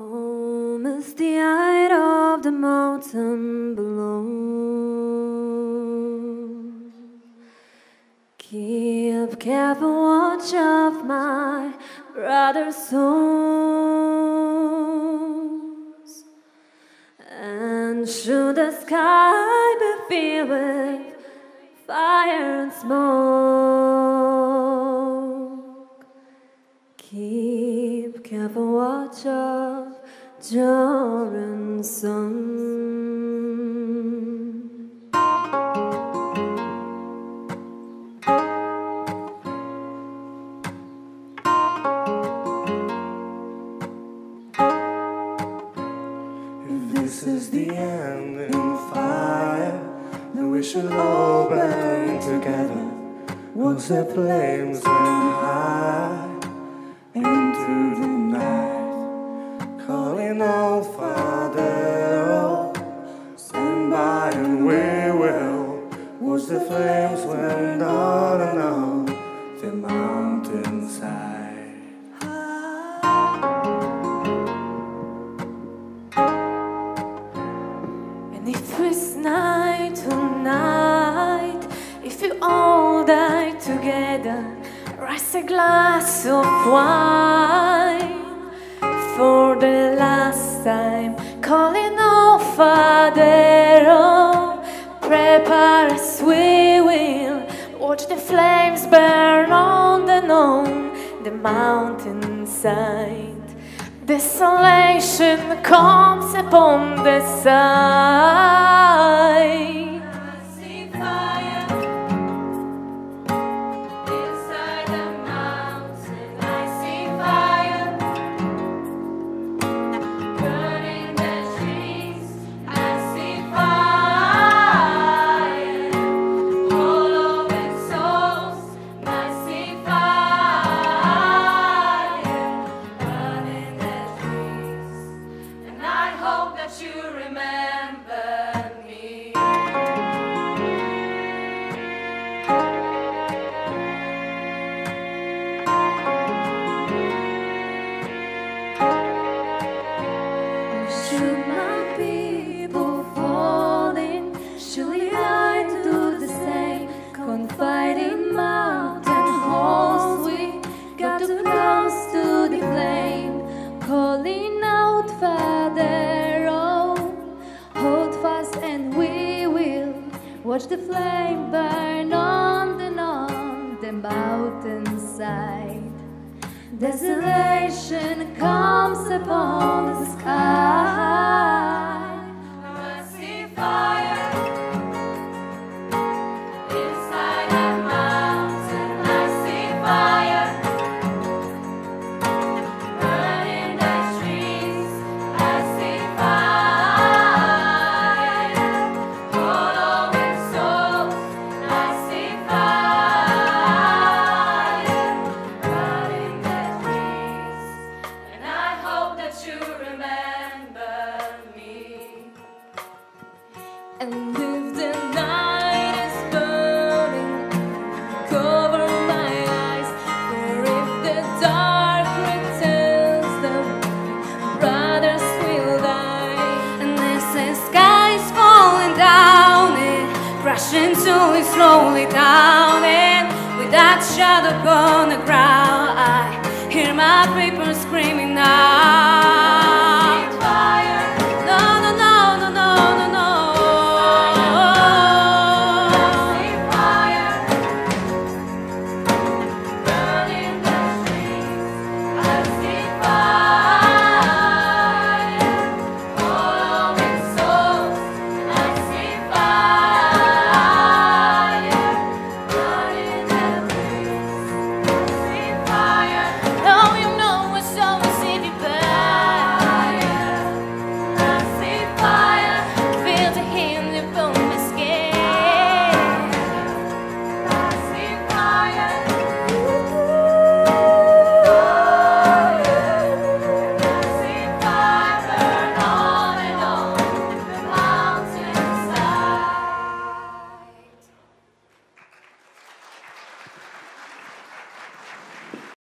Oh, misty height of the mountain below. Keep careful watch of my brother's souls. And should the sky be filled with fire and smoke, keep careful watch of If this is the end in fire, then we should all burn together. Watch the flames run high together, raise a glass of wine for the last time, calling all Father, oh, prepare us, we will watch the flames burn on and on the. Desolation comes upon the side. Watch the flame burn on and on the mountainside. Desolation comes upon the sky. I see fire crashing slowly slowly down. And with that shadow on the ground, I hear my people screaming out.